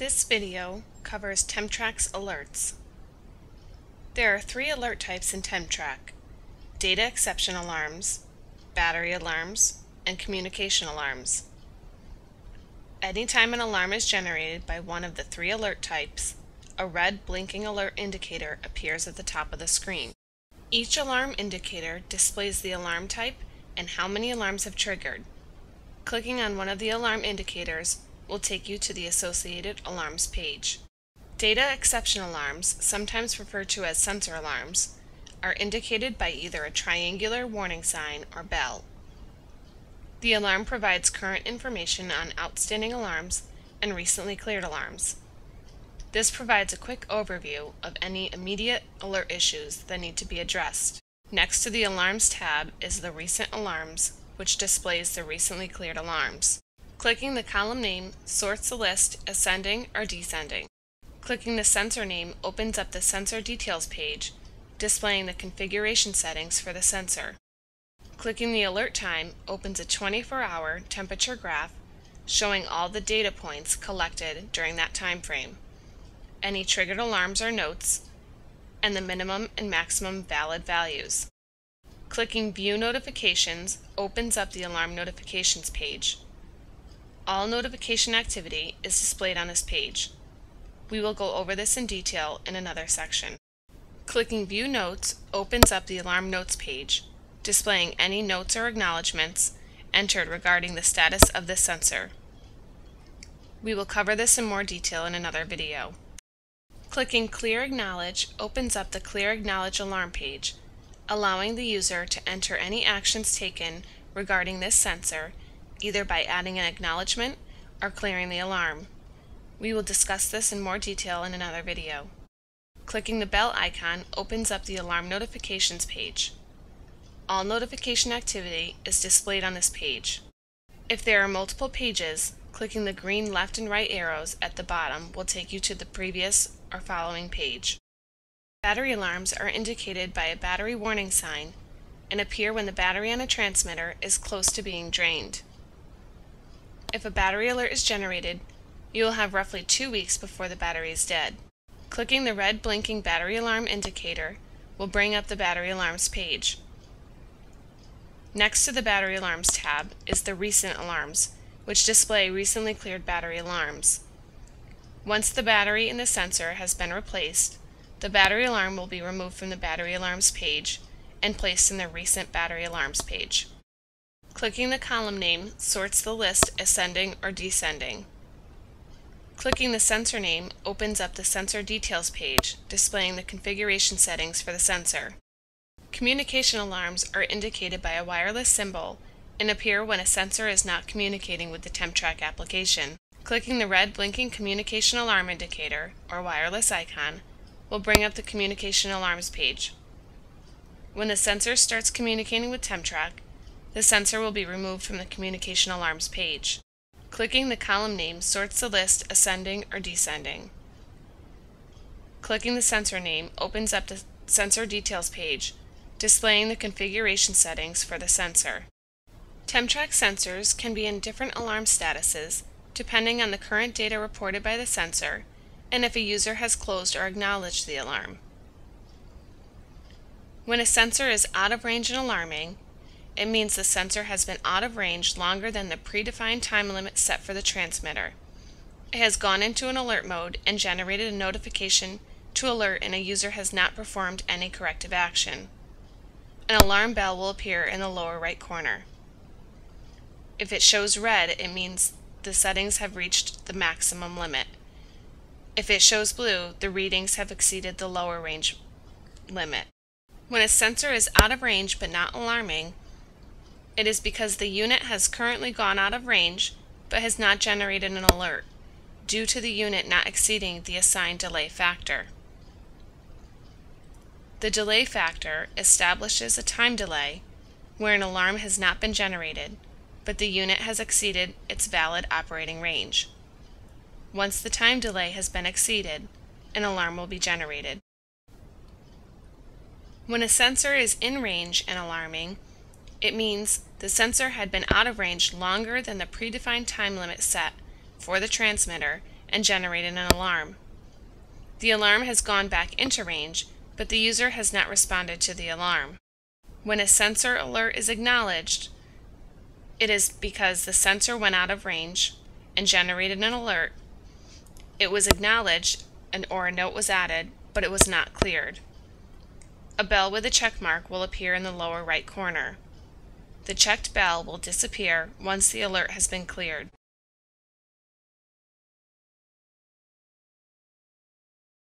This video covers TempTrak's alerts. There are three alert types in TempTrak: data exception alarms, battery alarms, and communication alarms. Anytime an alarm is generated by one of the three alert types, a red blinking alert indicator appears at the top of the screen. Each alarm indicator displays the alarm type and how many alarms have triggered. Clicking on one of the alarm indicators will take you to the associated alarms page. Data exception alarms, sometimes referred to as sensor alarms, are indicated by either a triangular warning sign or bell. The alarm provides current information on outstanding alarms and recently cleared alarms. This provides a quick overview of any immediate alert issues that need to be addressed. Next to the Alarms tab is the Recent Alarms, which displays the recently cleared alarms. Clicking the column name sorts the list ascending or descending. Clicking the sensor name opens up the sensor details page, displaying the configuration settings for the sensor. Clicking the alert time opens a 24-hour temperature graph showing all the data points collected during that time frame, any triggered alarms or notes, and the minimum and maximum valid values. Clicking View Notifications opens up the Alarm Notifications page. All notification activity is displayed on this page. We will go over this in detail in another section. Clicking View Notes opens up the Alarm Notes page, displaying any notes or acknowledgments entered regarding the status of this sensor. We will cover this in more detail in another video. Clicking Clear Acknowledge opens up the Clear Acknowledge alarm page, allowing the user to enter any actions taken regarding this sensor either by adding an acknowledgement or clearing the alarm. We will discuss this in more detail in another video. Clicking the bell icon opens up the alarm notifications page. All notification activity is displayed on this page. If there are multiple pages, clicking the green left and right arrows at the bottom will take you to the previous or following page. Battery alarms are indicated by a battery warning sign and appear when the battery on a transmitter is close to being drained. If a battery alert is generated, you will have roughly two weeks before the battery is dead. Clicking the red blinking battery alarm indicator will bring up the battery alarms page. Next to the battery alarms tab is the recent alarms, which display recently cleared battery alarms. Once the battery in the sensor has been replaced, the battery alarm will be removed from the battery alarms page and placed in the recent battery alarms page. Clicking the column name sorts the list ascending or descending. Clicking the sensor name opens up the sensor details page, displaying the configuration settings for the sensor. Communication alarms are indicated by a wireless symbol and appear when a sensor is not communicating with the TempTrak application. Clicking the red blinking communication alarm indicator, or wireless icon, will bring up the communication alarms page. When the sensor starts communicating with TempTrak, the sensor will be removed from the communication alarms page. Clicking the column name sorts the list ascending or descending. Clicking the sensor name opens up the sensor details page, displaying the configuration settings for the sensor. TempTrak sensors can be in different alarm statuses depending on the current data reported by the sensor and if a user has closed or acknowledged the alarm. When a sensor is out of range and alarming, it means the sensor has been out of range longer than the predefined time limit set for the transmitter. It has gone into an alert mode and generated a notification to alert and a user has not performed any corrective action. An alarm bell will appear in the lower right corner. If it shows red, it means the settings have reached the maximum limit. If it shows blue, the readings have exceeded the lower range limit. When a sensor is out of range but not alarming, it is because the unit has currently gone out of range but has not generated an alert due to the unit not exceeding the assigned delay factor. The delay factor establishes a time delay where an alarm has not been generated, but the unit has exceeded its valid operating range. Once the time delay has been exceeded, an alarm will be generated. When a sensor is in range and alarming, it means the sensor had been out of range longer than the predefined time limit set for the transmitter and generated an alarm. The alarm has gone back into range, but the user has not responded to the alarm. When a sensor alert is acknowledged, it is because the sensor went out of range and generated an alert. It was acknowledged and or a note was added, but it was not cleared. A bell with a check mark will appear in the lower right corner. The checked bell will disappear once the alert has been cleared.